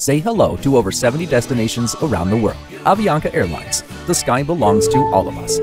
Say hello to over 70 destinations around the world. Avianca Airlines. The sky belongs to all of us.